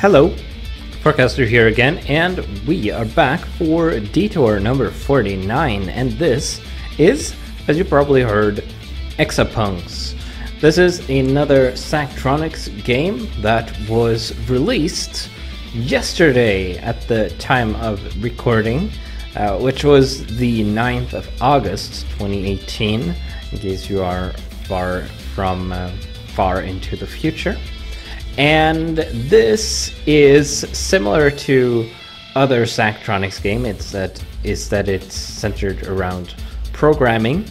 Hello, Forecaster here again, and we are back for Detour number 49, and this is, as you probably heard, Exapunks. This is another Zachtronics game that was released yesterday at the time of recording, uh, which was the 9th of August 2018, in case you are far from uh, far into the future. And this is similar to other Zachtronics game. It's that is that it's centered around programming,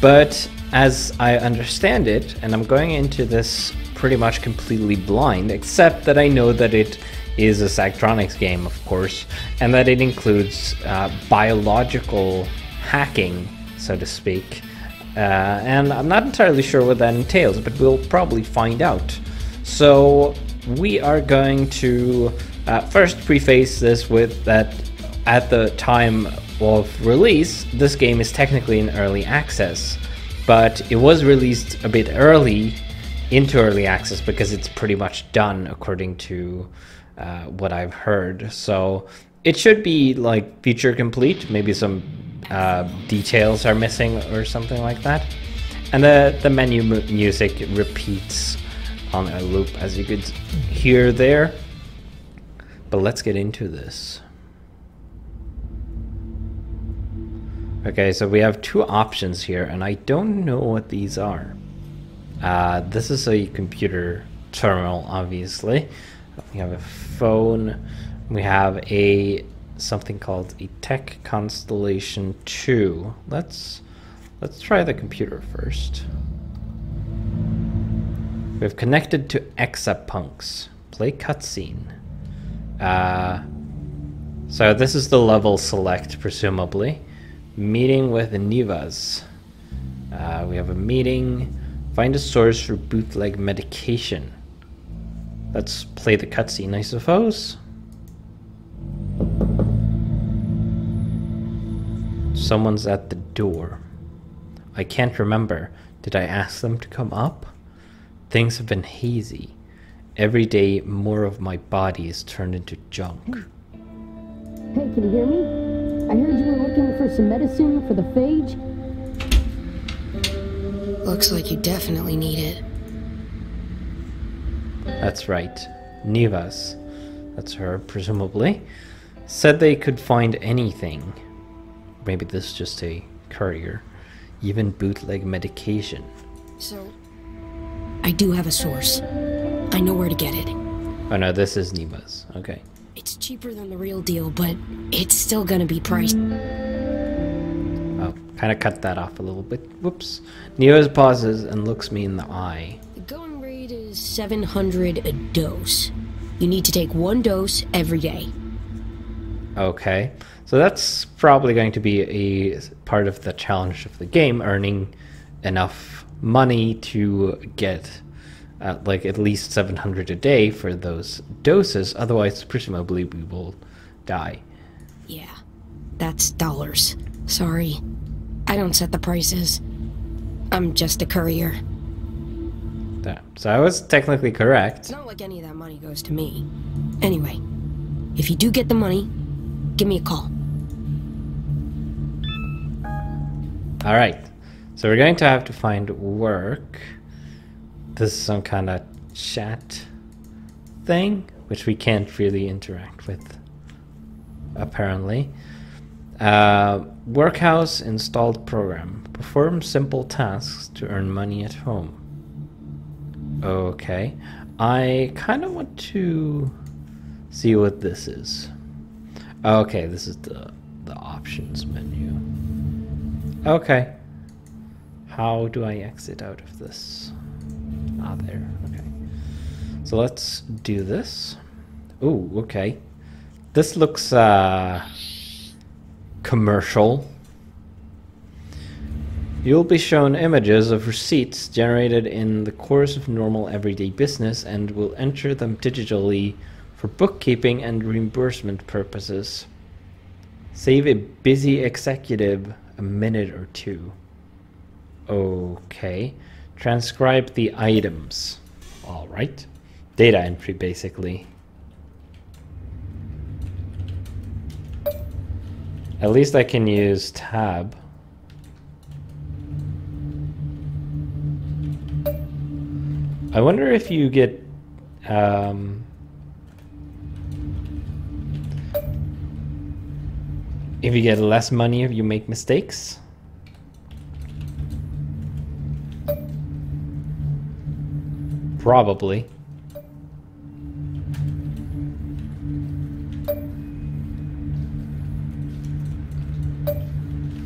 but as I understand it, and I'm going into this pretty much completely blind, except that I know that it is a Zachtronics game, of course, and that it includes uh, biological hacking, so to speak. Uh, and I'm not entirely sure what that entails, but we'll probably find out. So we are going to uh, first preface this with that at the time of release, this game is technically in early access, but it was released a bit early into early access because it's pretty much done according to uh, what I've heard. So it should be like feature complete. Maybe some uh, details are missing or something like that. And the, the menu mu music repeats on a loop as you could hear there. But let's get into this. Okay, so we have two options here, and I don't know what these are. Uh, this is a computer terminal, obviously. We have a phone. We have a something called a Tech Constellation 2. Let's let's try the computer first. We've connected to Exapunks. Play cutscene. Uh, so this is the level select, presumably. Meeting with Nivas. Uh, we have a meeting. Find a source for bootleg medication. Let's play the cutscene, I suppose. Someone's at the door. I can't remember. Did I ask them to come up? Things have been hazy. Every day, more of my body is turned into junk. Hey, can you hear me? I heard you were looking for some medicine for the phage. Looks like you definitely need it. That's right. Nivas, that's her, presumably, said they could find anything. Maybe this is just a courier. Even bootleg medication. So, I do have a source. I know where to get it. Oh no, this is Nivas. Okay. It's cheaper than the real deal, but it's still gonna be priced. Oh, kind of cut that off a little bit. Whoops. Nivas pauses and looks me in the eye. The going rate is 700 a dose. You need to take one dose every day. Okay. So that's probably going to be a part of the challenge of the game, earning enough money to get at like at least 700 a day for those doses. Otherwise, presumably, we will die. Yeah, that's dollars. Sorry. I don't set the prices. I'm just a courier. Yeah. So I was technically correct. It's not like any of that money goes to me. Anyway, if you do get the money, give me a call. All right. So we're going to have to find work. This is some kind of chat thing, which we can't really interact with, apparently. Uh, workhouse installed program. Perform simple tasks to earn money at home. Okay. I kind of want to see what this is. Okay, this is the, the options menu. Okay. How do I exit out of this? Ah, there. Okay. So let's do this. Oh, okay. This looks uh, commercial. You'll be shown images of receipts generated in the course of normal everyday business and will enter them digitally for bookkeeping and reimbursement purposes. Save a busy executive a minute or two. Okay. Transcribe the items. All right. Data entry, basically. At least I can use tab. I wonder if you get... Um, if you get less money if you make mistakes. Probably.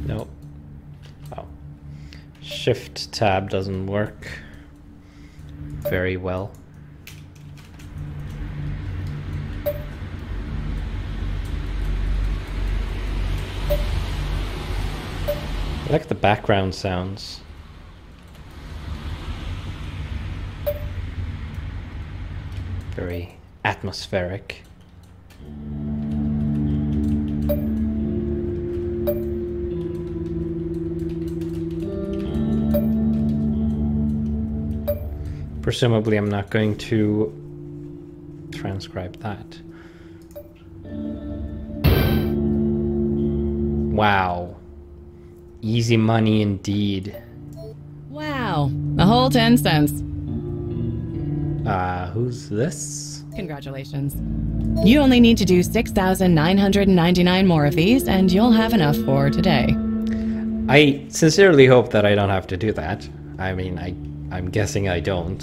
Nope. Oh. Shift tab doesn't work very well. I like the background sounds. Very atmospheric. Presumably I'm not going to transcribe that. Wow. Easy money indeed. Wow, a whole 10 cents. Uh, who's this? Congratulations. You only need to do 6,999 more of these, and you'll have enough for today. I sincerely hope that I don't have to do that. I mean, I, I'm guessing I don't.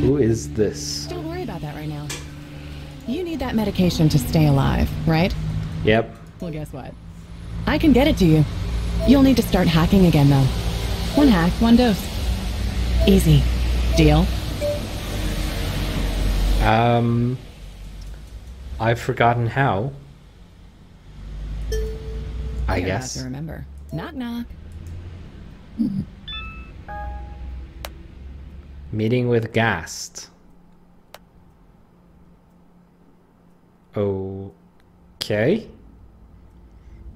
Who is this? Don't worry about that right now. You need that medication to stay alive, right? Yep. Well, guess what? I can get it to you. You'll need to start hacking again, though. One hack, one dose. Easy. Deal? Um, I've forgotten how. I You're guess. to remember. Knock knock. Meeting with Ghast. Okay.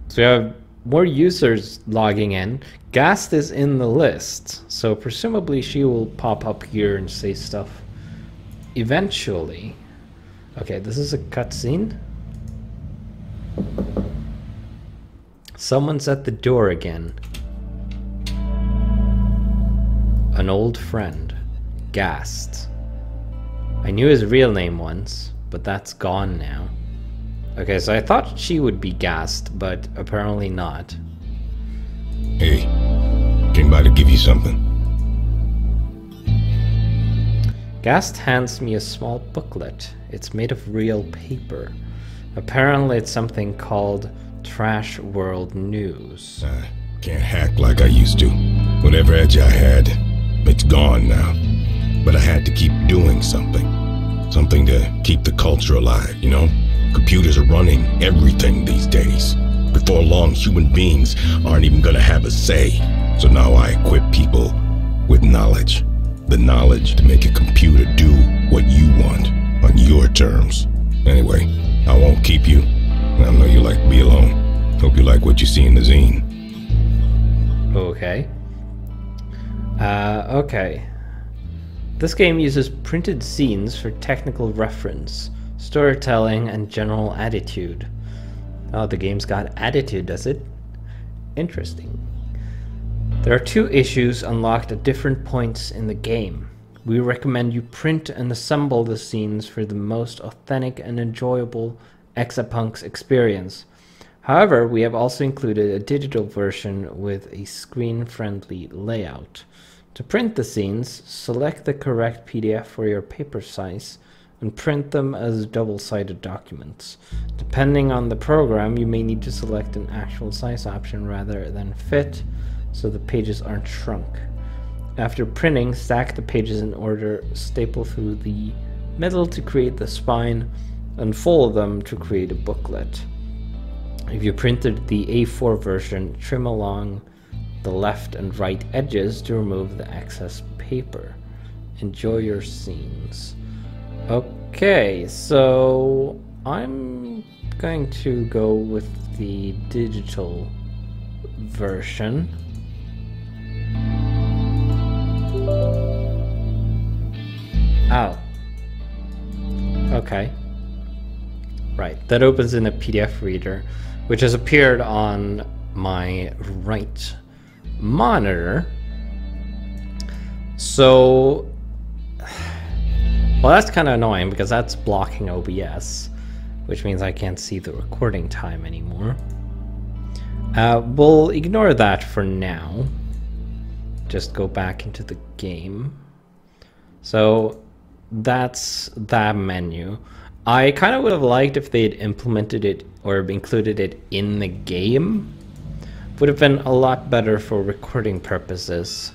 So we have more users logging in. Ghast is in the list, so presumably she will pop up here and say stuff eventually. Okay, this is a cutscene. Someone's at the door again. An old friend, Ghast. I knew his real name once, but that's gone now. Okay, so I thought she would be Ghast, but apparently not. Hey, came by to give you something. Ghast hands me a small booklet. It's made of real paper. Apparently, it's something called Trash World News. I can't hack like I used to. Whatever edge I had, it's gone now. But I had to keep doing something. Something to keep the culture alive, you know? Computers are running everything these days. Before long, human beings aren't even gonna have a say. So now I equip people with knowledge. The knowledge to make a computer do what you want on your terms. Anyway, I won't keep you. I know you like to be alone. Hope you like what you see in the zine. Okay. Uh, okay. This game uses printed zines for technical reference, storytelling, and general attitude. Oh, the game's got attitude, does it? Interesting. There are two issues unlocked at different points in the game. We recommend you print and assemble the zines for the most authentic and enjoyable Exapunks experience. However, we have also included a digital version with a screen-friendly layout. To print the zines, select the correct PDF for your paper size and print them as double-sided documents. Depending on the program, you may need to select an actual size option rather than fit, so the pages aren't shrunk. After printing, stack the pages in order, staple through the middle to create the spine, and fold them to create a booklet. If you printed the A4 version, trim along the left and right edges to remove the excess paper. Enjoy your zines. Okay, so I'm going to go with the digital version. Oh. Okay. right. That opens in a PDF reader, which has appeared on my right monitor. So, well, that's kind of annoying because that's blocking OBS, which means I can't see the recording time anymore. Uh, we'll ignore that for now. Just go back into the game. So that's that menu. I kind of would have liked if they'd implemented it or included it in the game. Would have been a lot better for recording purposes.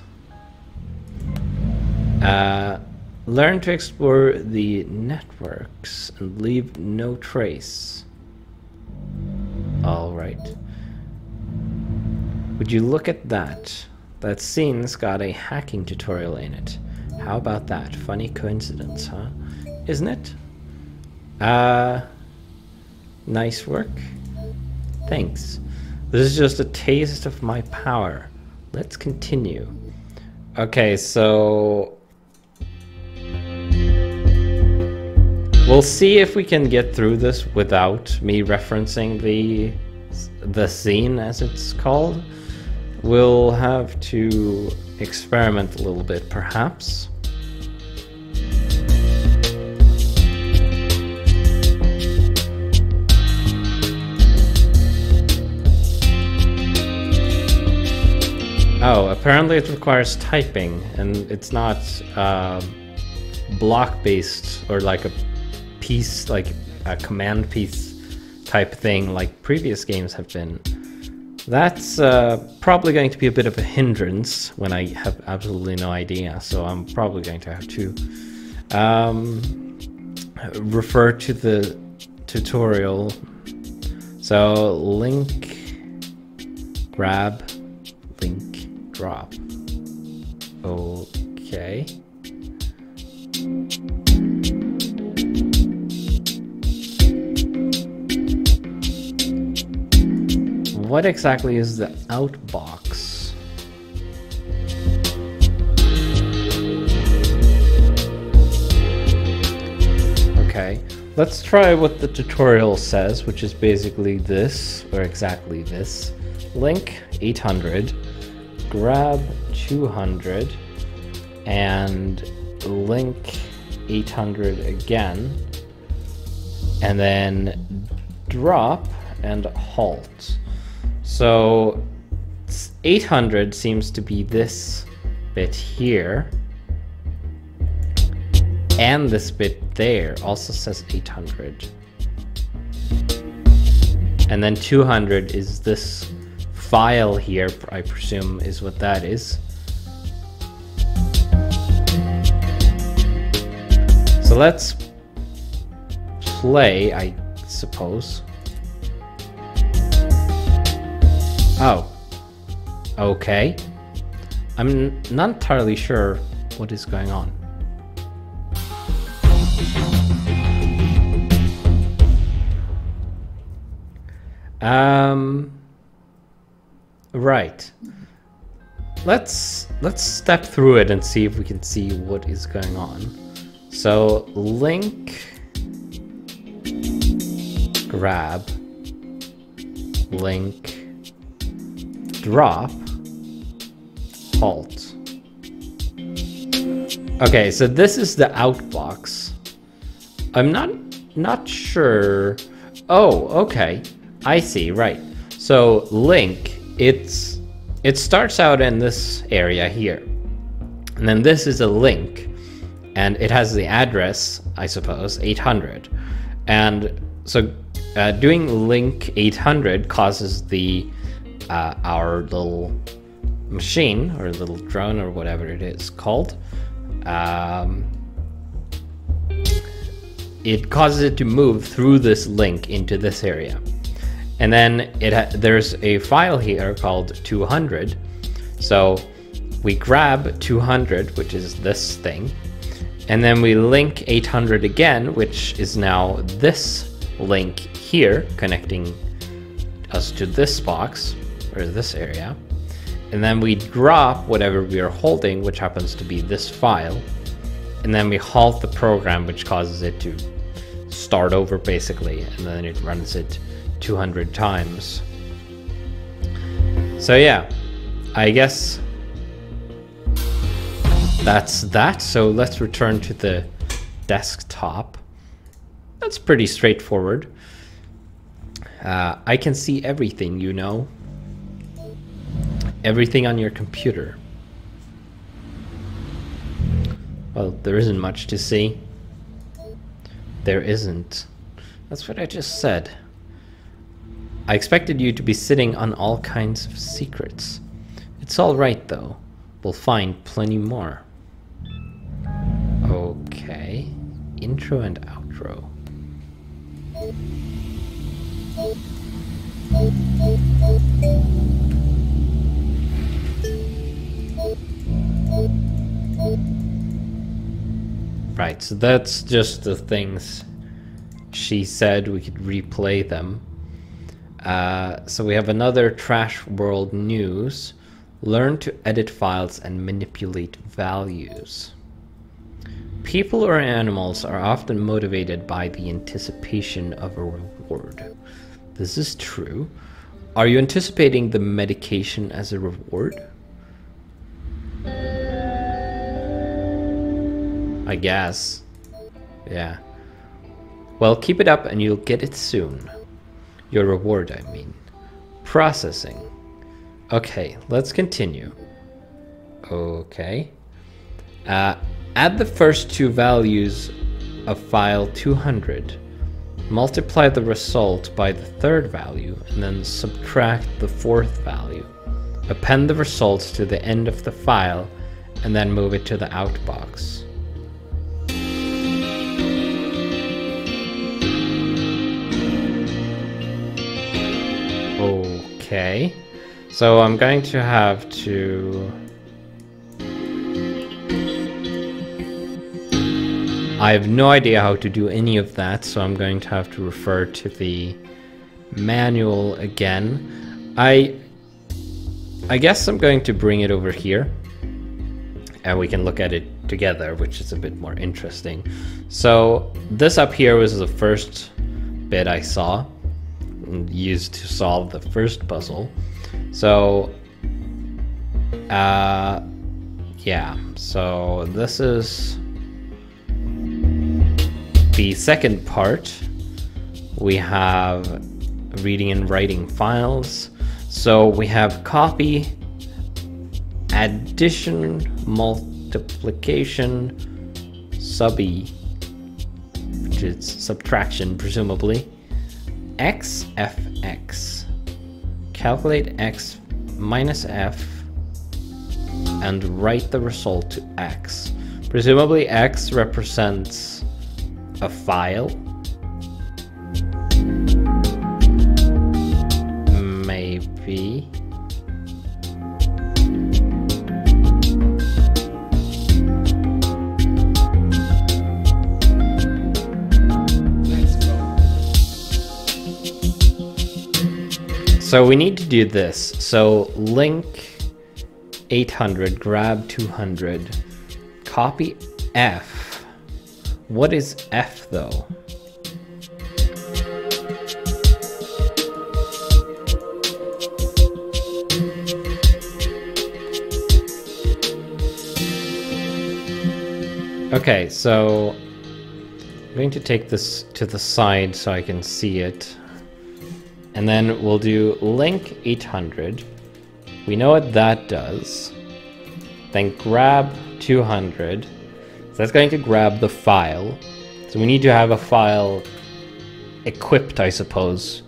Uh, learn to explore the networks and leave no trace. Alright. Would you look at that? That zine's got a hacking tutorial in it. How about that? Funny coincidence, huh? Isn't it? Uh, nice work. Thanks. This is just a taste of my power. Let's continue. Okay, so... We'll see if we can get through this without me referencing the the zine, as it's called. We'll have to experiment a little bit, perhaps. Oh, apparently it requires typing, and it's not uh, block-based or like a piece, like a command piece type thing like previous games have been. That's uh, probably going to be a bit of a hindrance when I have absolutely no idea, so I'm probably going to have to um, refer to the tutorial. So link, grab, link, drop. Okay. What exactly is the outbox? Okay, let's try what the tutorial says, which is basically this, or exactly this. Link 800 grab 200 and link 800 again and then drop and halt. So 800 seems to be this bit here. And this bit there also says 800. And then 200 is this file here, I presume is what that is. So let's play, I suppose. Oh. Okay. I'm not entirely sure what is going on. Um Right. Let's let's step through it and see if we can see what is going on. So link grab link drop halt. Okay, so this is the outbox. I'm not not sure. Oh, okay. I see, right. So link it's it starts out in this area here. And then this is a link and it has the address, I suppose, 800. And so uh, doing link 800 causes the uh, our little machine or little drone or whatever it is called. Um, it causes it to move through this link into this area. And then it there's a file here called 200. So we grab 200, which is this thing, and then we link 800 again, which is now this link here connecting us to this box or this area. And then we drop whatever we are holding, which happens to be this file. And then we halt the program, which causes it to start over basically, and then it runs it 200 times. So yeah, I guess that's that. So let's return to the desktop. That's pretty straightforward. Uh, I can see everything, you know. Everything on your computer. Well, there isn't much to see. There isn't. That's what I just said. I expected you to be sitting on all kinds of secrets. It's alright though. We'll find plenty more. Okay. Intro and outro. Right, so that's just the things she said. We could replay them. Uh, so we have another Trash World News. Learn to edit files and manipulate values. People or animals are often motivated by the anticipation of a reward. This is true. Are you anticipating the medication as a reward? I guess. Yeah. Well, keep it up and you'll get it soon. Your reward, I mean. Processing. Okay, let's continue. Okay. Uh, add the first two values of file 200. Multiply the result by the third value and then subtract the fourth value. Append the results to the end of the file and then move it to the outbox. Okay. So I'm going to have to... I have no idea how to do any of that, so I'm going to have to refer to the manual again. I I guess I'm going to bring it over here and we can look at it together, which is a bit more interesting. So this up here was the first bit I saw used to solve the first puzzle. So, uh, yeah, so this is the second part. We have reading and writing files. So we have copy, addition, multiplication, subby, which is subtraction, presumably x f x. Calculate x minus f and write the result to x. Presumably x represents a file. So we need to do this. So link 800, grab 200, copy F. What is F though? Okay, so I'm going to take this to the side so I can see it. And then we'll do link 800. We know what that does. Then grab 200. So that's going to grab the file. So we need to have a file equipped, I suppose,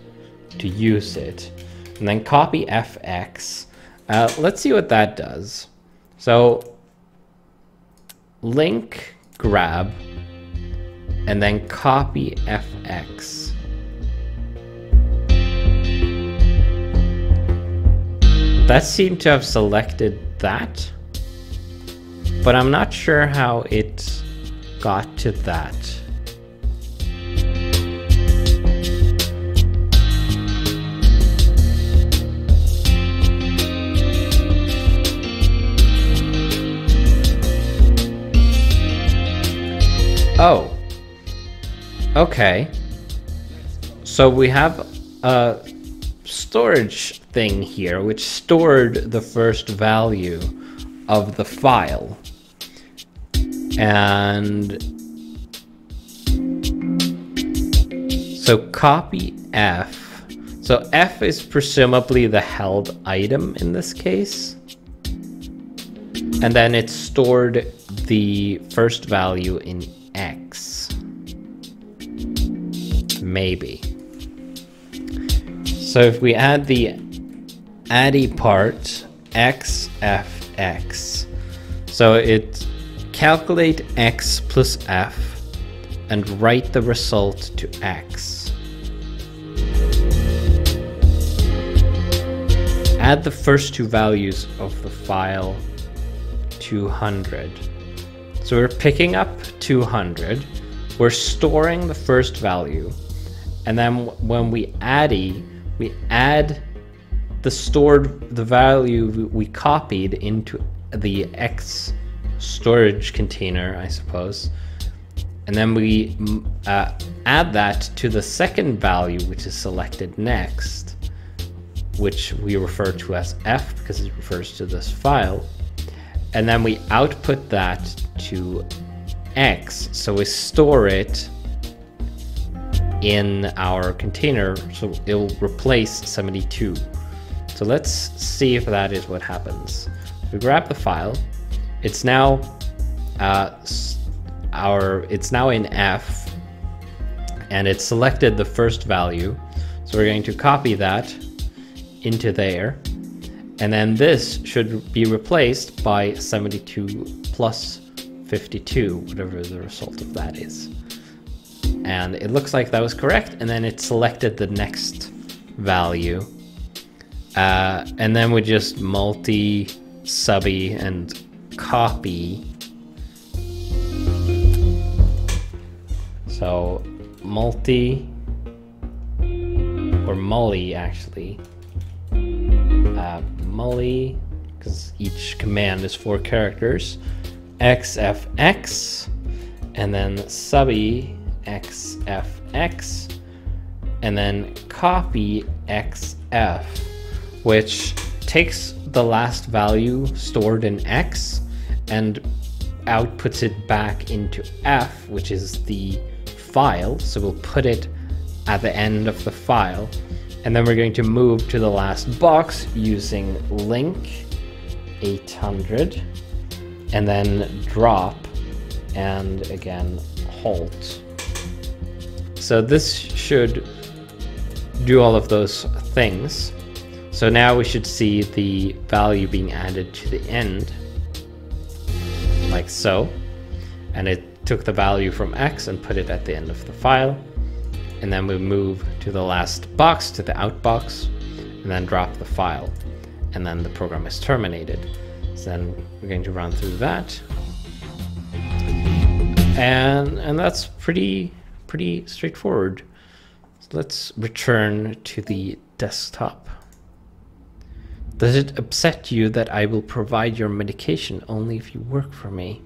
to use it. And then copy fx. Uh, let's see what that does. So link grab and then copy fx. That seemed to have selected that, but I'm not sure how it got to that. Oh. Okay. So we have a storage thing here, which stored the first value of the file. And so copy F. So F is presumably the held item in this case. And then it stored the first value in X. Maybe. So if we add the addy part, X, F, X. So it calculate X plus F and write the result to X. Add the first two values of the file 200. So we're picking up 200, we're storing the first value, and then when we addy, we add the stored the value we copied into the X storage container, I suppose. And then we uh, add that to the second value, which is selected next, which we refer to as F because it refers to this file. And then we output that to X. So we store it in our container, so it'll replace 72. So let's see if that is what happens. We grab the file. It's now uh, our it's now in F, and it's selected the first value. So we're going to copy that into there, and then this should be replaced by 72 plus 52, whatever the result of that is and it looks like that was correct. And then it selected the next value. Uh, and then we just multi subby and copy. So multi or mully actually. Uh, because each command is four characters. Xfx and then subby xfx and then copy xf, which takes the last value stored in x and outputs it back into f, which is the file. So we'll put it at the end of the file. And then we're going to move to the last box using link 800 and then drop and again halt. So this should do all of those things. So now we should see the value being added to the end, like so. And it took the value from X and put it at the end of the file. And then we move to the last box, to the out box, and then drop the file. And then the program is terminated. So then we're going to run through that. And, and that's pretty pretty straightforward. So let's return to the desktop. Does it upset you that I will provide your medication only if you work for me?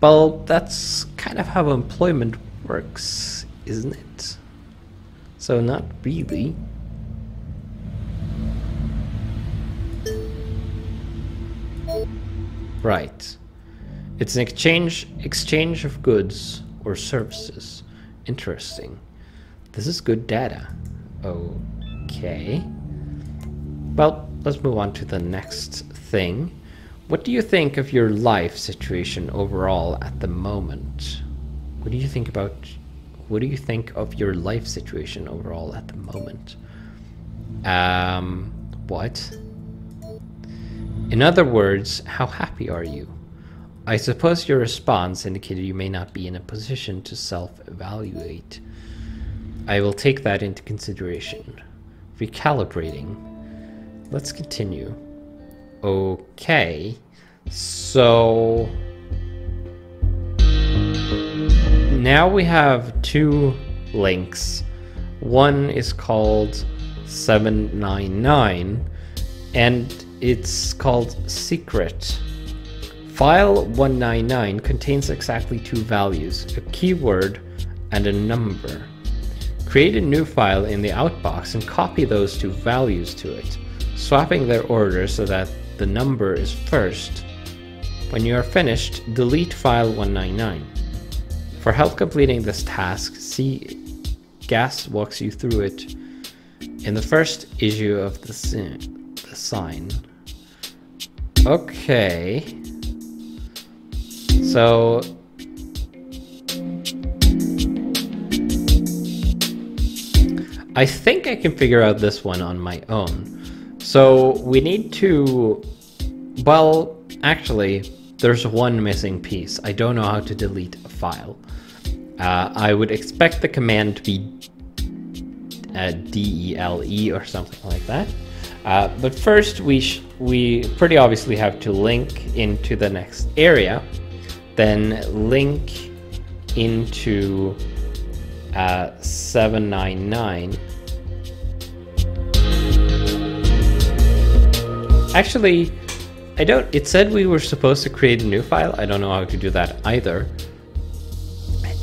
Well, that's kind of how employment works, isn't it? So not really. Right. It's an exchange exchange of goods or services. Interesting. This is good data. Okay. Well, let's move on to the next thing. What do you think of your life situation overall at the moment? What do you think about what do you think of your life situation overall at the moment? Um, what? In other words, how happy are you? I suppose your response indicated you may not be in a position to self-evaluate. I will take that into consideration. Recalibrating. Let's continue. Okay. So... Now we have two links. One is called 799 and it's called secret. File 199 contains exactly two values, a keyword and a number. Create a new file in the outbox and copy those two values to it, swapping their order so that the number is first. When you are finished, delete file 199. For help completing this task, see Ghast walks you through it in the first issue of the, the zine. Okay. So I think I can figure out this one on my own. So we need to, well, actually, there's one missing piece. I don't know how to delete a file. Uh, I would expect the command to be uh, DELE or something like that. Uh, but first, we we pretty obviously have to link into the next area, then link into uh, 799. Actually, I don't. It said we were supposed to create a new file. I don't know how to do that either.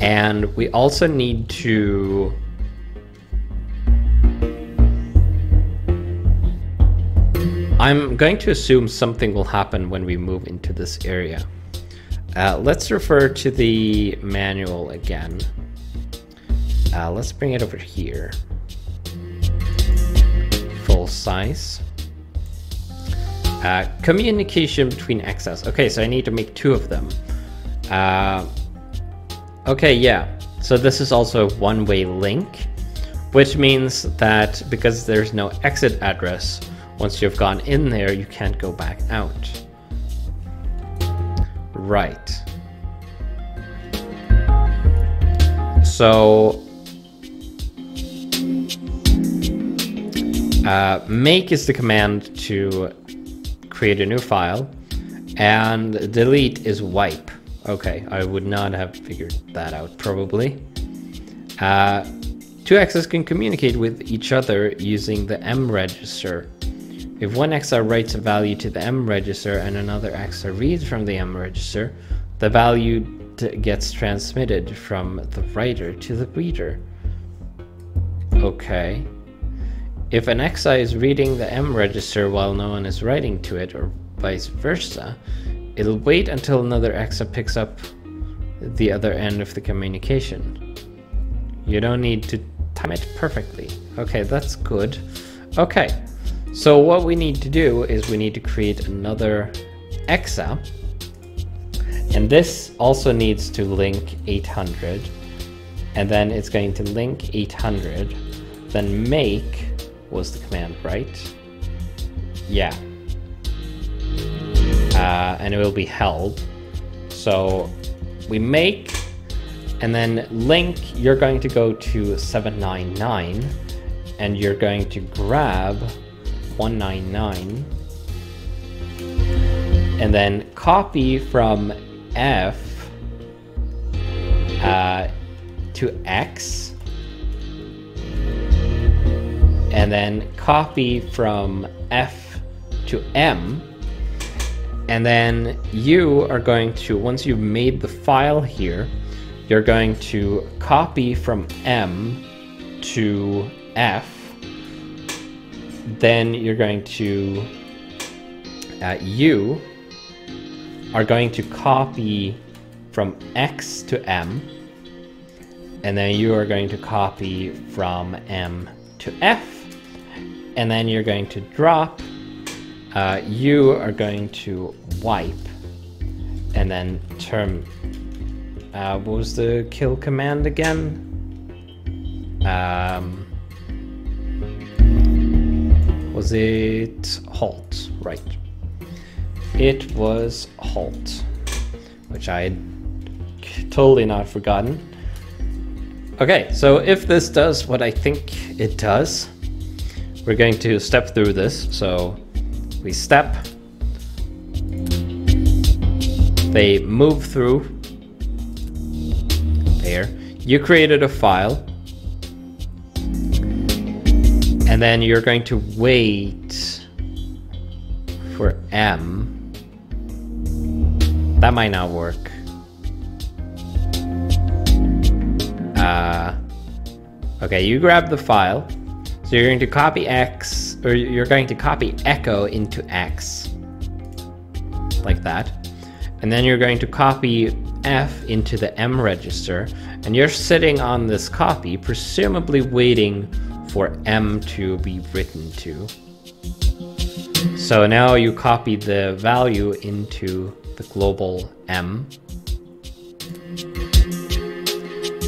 And we also need to I'm going to assume something will happen when we move into this area. Uh, let's refer to the manual again. Uh, let's bring it over here. Full size. Uh, communication between EXAs. Okay, so I need to make two of them. Uh, okay, yeah. So this is also a one-way link, which means that because there's no exit address, once you've gone in there, you can't go back out. Right. So uh, make is the command to create a new file and delete is wipe. Okay, I would not have figured that out probably. Uh, two EXAs can communicate with each other using the M register if one EXA writes a value to the M register and another EXA reads from the M register, the value gets transmitted from the writer to the reader. Okay. If an EXA is reading the M register while no one is writing to it, or vice versa, it'll wait until another EXA picks up the other end of the communication. You don't need to time it perfectly. Okay, that's good. Okay, so what we need to do is we need to create another exa. And this also needs to link 800. And then it's going to link 800. Then make was the command, right? Yeah. Uh, and it will be held. So we make and then link, you're going to go to 799 and you're going to grab 199 and then copy from F uh, to X. And then copy from F to M. And then you are going to once you've made the file here you're going to copy from M to F then you're going to, uh, you are going to copy from X to M, and then you are going to copy from M to F, and then you're going to drop, uh, you are going to wipe, and then term, uh, what was the kill command again? Um, was it halt? Right. It was halt, which I had totally not forgotten. Okay, so if this does what I think it does, we're going to step through this. So we step, they move through there. You created a file. And then you're going to wait for M. That might not work. Uh, Okay, you grab the file. So you're going to copy X, or you're going to copy echo into X. Like that. And then you're going to copy F into the M register. And you're sitting on this copy, presumably waiting for M to be written to. So now you copy the value into the global M.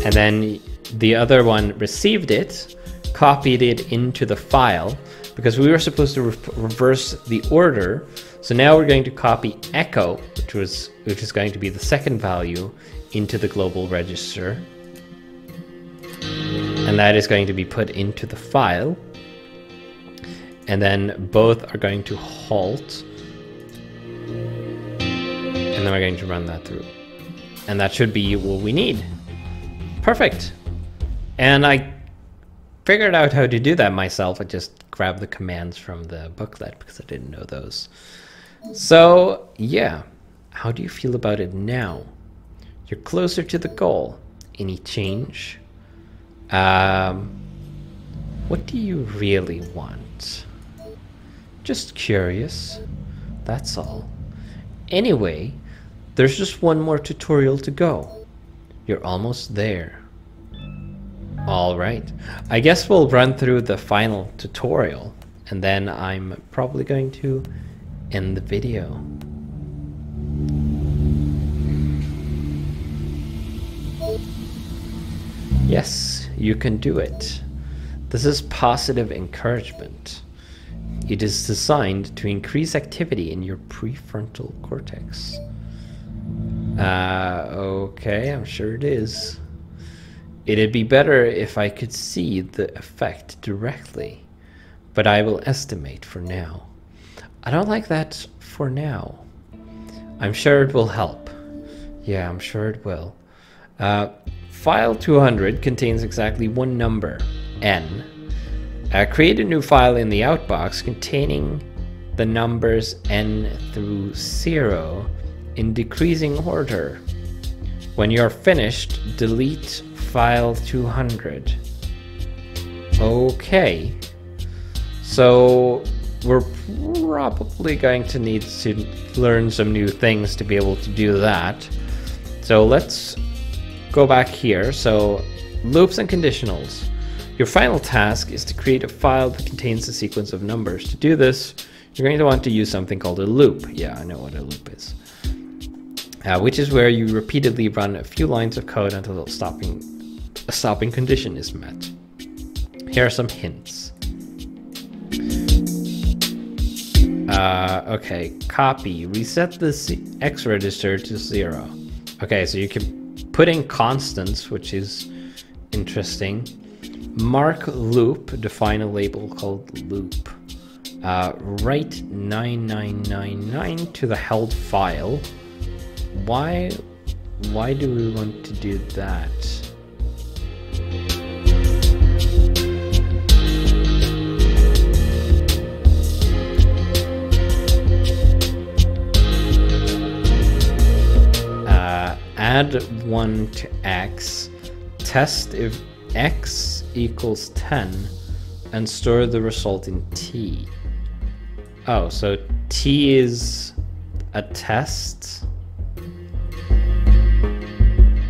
And then the other one received it, copied it into the file, because we were supposed to re reverse the order. So now we're going to copy echo, which was which is going to be the second value, into the global register. And that is going to be put into the file. And then both are going to halt. And then we're going to run that through. And that should be what we need. Perfect. And I figured out how to do that myself. I just grabbed the commands from the booklet because I didn't know those. So, yeah. How do you feel about it now? You're closer to the goal. Any change? Um, what do you really want? Just curious. That's all. Anyway, there's just one more tutorial to go. You're almost there. Alright, I guess we'll run through the final tutorial and then I'm probably going to end the video. Yes, you can do it. This is positive encouragement. It is designed to increase activity in your prefrontal cortex. Uh, okay, I'm sure it is. It'd be better if I could see the effect directly, but I will estimate for now. I don't like that for now. I'm sure it will help. Yeah, I'm sure it will. Uh, file 200 contains exactly one number, n. Uh, create a new file in the outbox containing the numbers n through 0 in decreasing order. When you're finished, delete file 200. Okay. So we're probably going to need to learn some new things to be able to do that. So let's go back here. So loops and conditionals. Your final task is to create a file that contains a sequence of numbers. To do this, you're going to want to use something called a loop. Yeah, I know what a loop is. Uh, which is where you repeatedly run a few lines of code until stopping, a stopping condition is met. Here are some hints. Uh, okay, copy, reset the X register to zero. Okay, so you can put in constants, which is interesting. Mark loop, define a label called loop. Uh, write 9999 to the held file. Why, why do we want to do that? Add 1 to x, test if x equals 10, and store the result in t. Oh, so t is a test?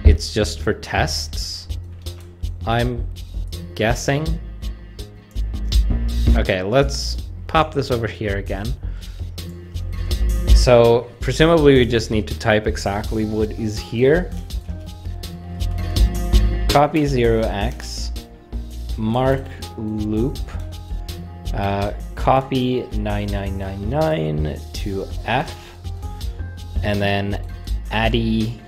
It's just for tests? I'm guessing? Okay, let's pop this over here again. So presumably we just need to type exactly what is here. Copy 0x, mark loop, uh, copy 9999 to F, and then addy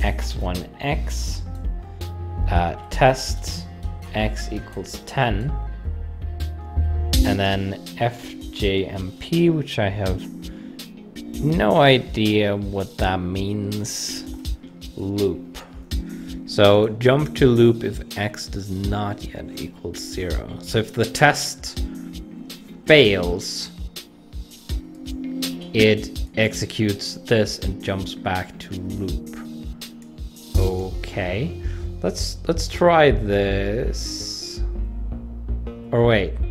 x1x, uh, test x equals 10, and then fjmp, which I have no idea what that means. Loop. So jump to loop if x does not yet equal zero. So if the test fails, it executes this and jumps back to loop. Okay, let's let's try this. Or wait.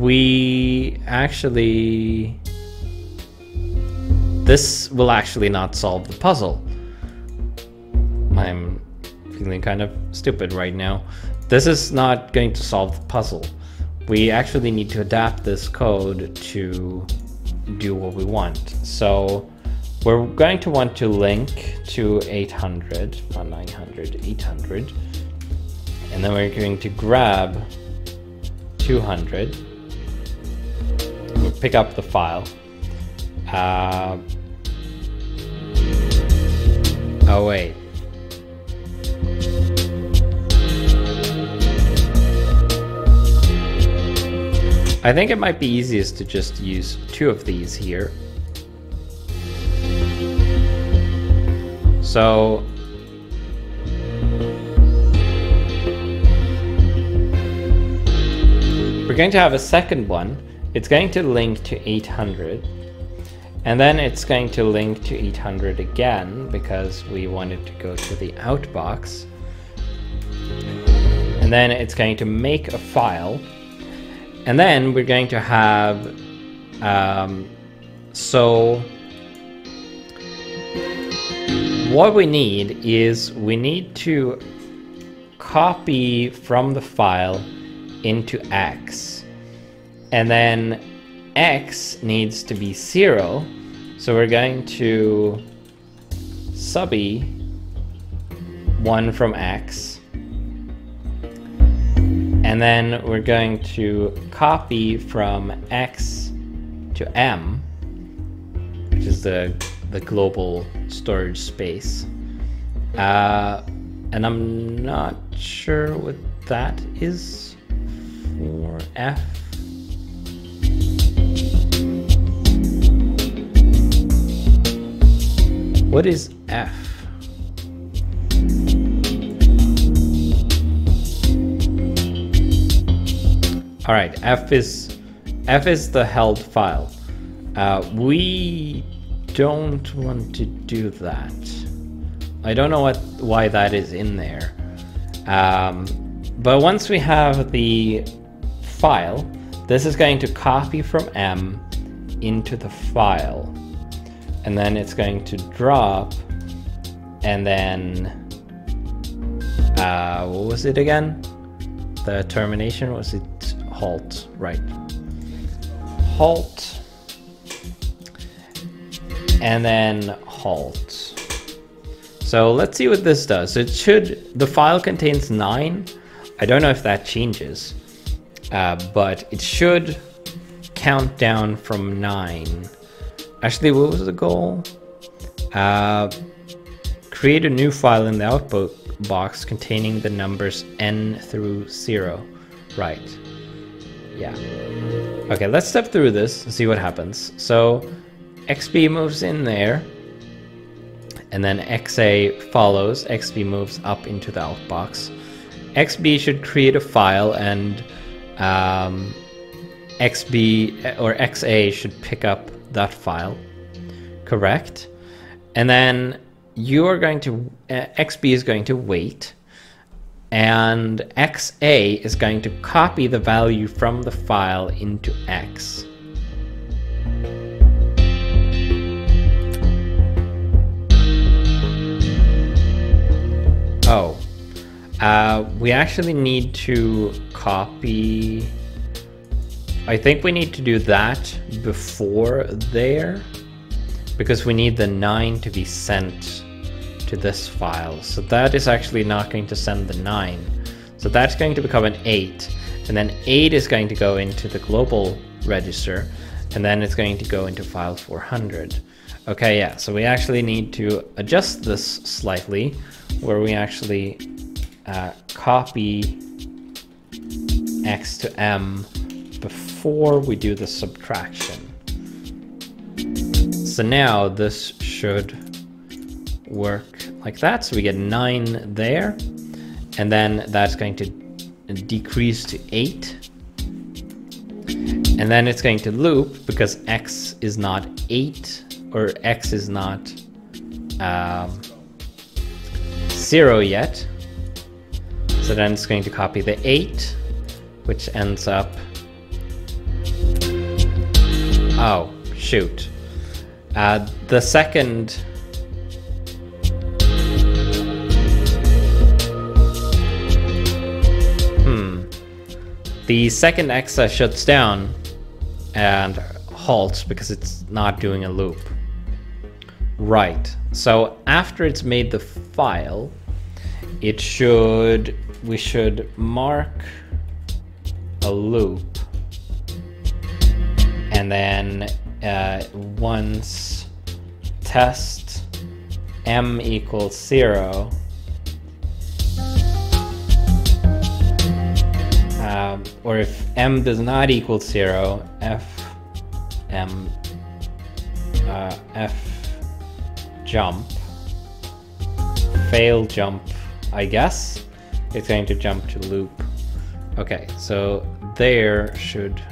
We actually... This will actually not solve the puzzle. I'm feeling kind of stupid right now. This is not going to solve the puzzle. We actually need to adapt this code to do what we want. So we're going to want to link to 800, not 900, 800. And then we're going to grab 200. Pick up the file. Uh, oh wait. I think it might be easiest to just use two of these here. So we're going to have a second one. It's going to link to 800 and then it's going to link to 800 again because we wanted to go to the outbox. And then it's going to make a file and then we're going to have, um, so what we need is we need to copy from the file into X. And then X needs to be zero. So we're going to subby one from X and then we're going to copy from X to M, which is the, the global storage space. Uh, and I'm not sure what that is for F. What is F? All right, F is F is the held file. Uh, we don't want to do that. I don't know what why that is in there. Um, but once we have the file, this is going to copy from M into the file. And then it's going to drop and then uh, what was it again? The termination was it halt, right. Halt. And then halt. So let's see what this does. It should, the file contains nine. I don't know if that changes, uh, but it should count down from nine. Actually, what was the goal? Uh, create a new file in the output box containing the numbers n through zero. Right. Yeah. Okay, let's step through this and see what happens. So XB moves in there, and then XA follows. XB moves up into the out box. XB should create a file, and um, XB or XA should pick up that file. Correct. And then you are going to, uh, XB is going to wait and XA is going to copy the value from the file into X. Oh, uh, we actually need to copy. I think we need to do that before there because we need the 9 to be sent to this file. So that is actually not going to send the 9. So that's going to become an 8. And then 8 is going to go into the global register. And then it's going to go into file 400. Okay, yeah, so we actually need to adjust this slightly, where we actually uh, copy x to m before we do the subtraction. So now this should work like that. So we get 9 there. And then that's going to decrease to 8. And then it's going to loop because x is not 8 or x is not um, 0 yet. So then it's going to copy the 8, which ends up... Oh, shoot. Uh, the second... Hmm. The second exa shuts down and halts because it's not doing a loop. Right. So after it's made the file, it should we should mark a loop and then uh, once test m equals zero um, or if m does not equal zero f m uh, f jump fail jump I guess it's going to jump to loop. Okay so there should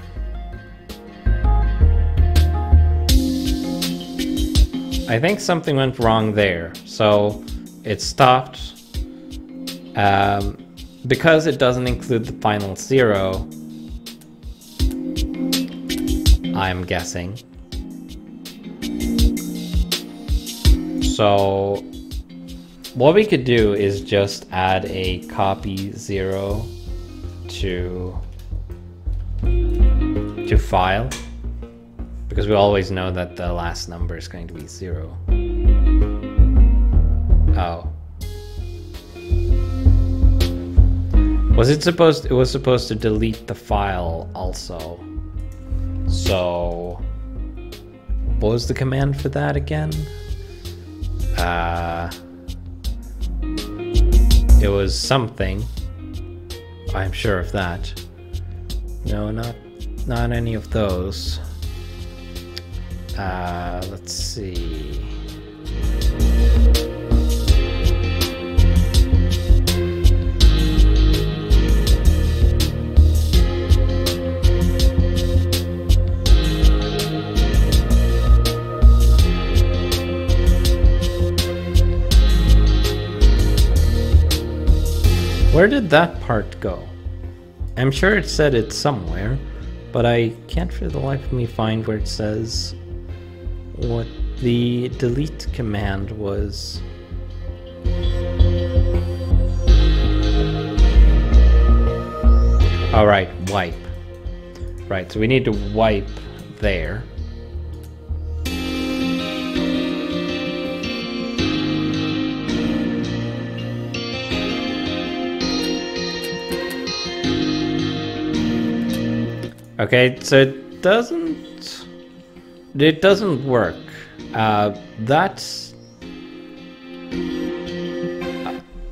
I think something went wrong there. So it stopped um, because it doesn't include the final zero I'm guessing. So what we could do is just add a copy zero to to file because we always know that the last number is going to be zero. Oh. Was it supposed it was supposed to delete the file also. So what was the command for that again? Uh, it was something. I'm sure of that. No, not not any of those. Uh, let's see. Where did that part go? I'm sure it said it somewhere, but I can't for the life of me find where it says what the delete command was. Alright, wipe. Right, so we need to wipe there. Okay, so it doesn't... It doesn't work. Uh, that's...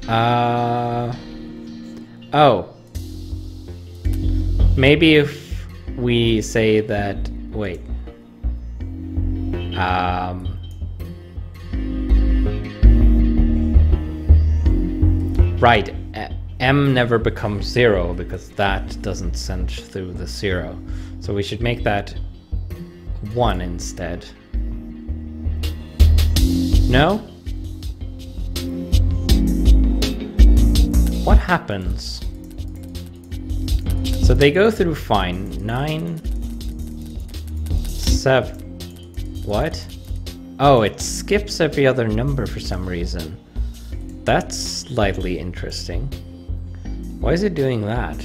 Uh... Oh. Maybe if we say that... Wait. Um... Right. M never becomes zero because that doesn't send through the zero. So we should make that one instead. No? What happens? So they go through fine. Nine, seven. What? Oh, it skips every other number for some reason. That's slightly interesting. Why is it doing that?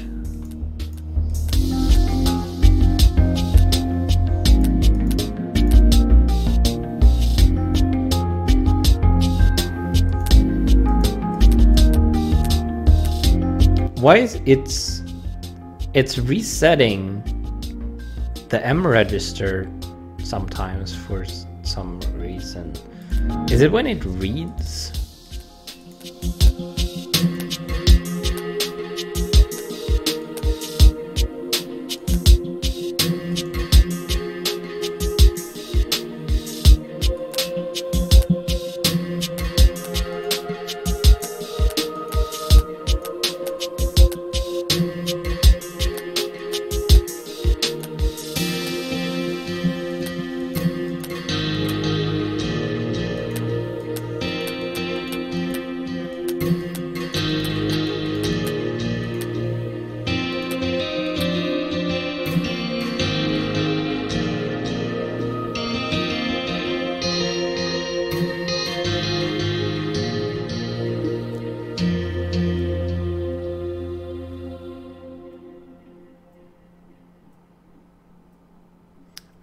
Why is it's it's resetting the M register sometimes for some reason. Is it when it reads?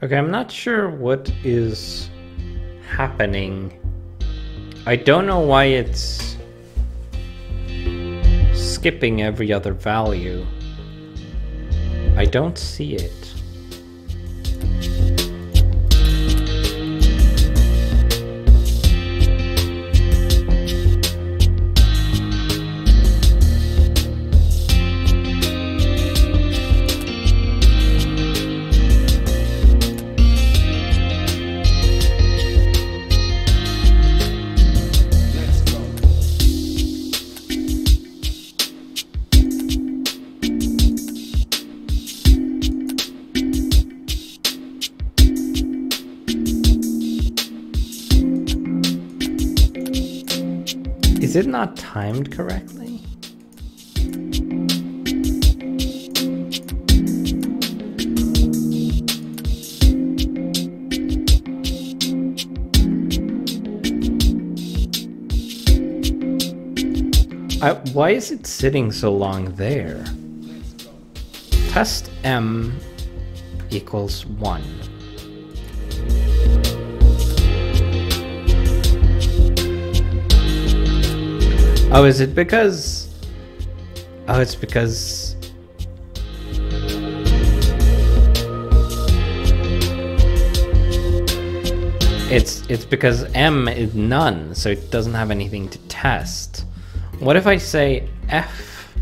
Okay, I'm not sure what is happening. I don't know why it's skipping every other value. I don't see it. Not timed correctly? I, why is it sitting so long there? Test M equals 1. Oh, is it because... Oh, it's because... It's it's because M is none, so it doesn't have anything to test. What if I say F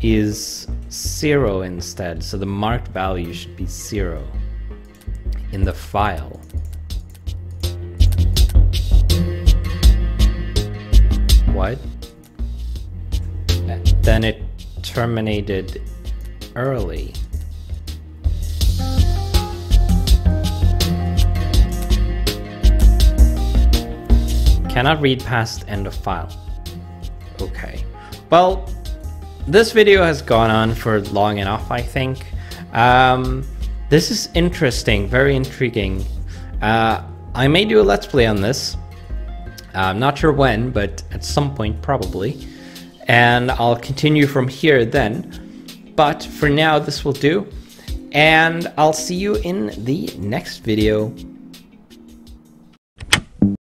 is zero instead, so the marked value should be zero in the file? Then it terminated early. Cannot read past end of file. Okay. Well, this video has gone on for long enough, I think. Um, this is interesting, very intriguing. Uh, I may do a let's play on this. I'm not sure when, but at some point probably. And I'll continue from here then. But for now, this will do. And I'll see you in the next video.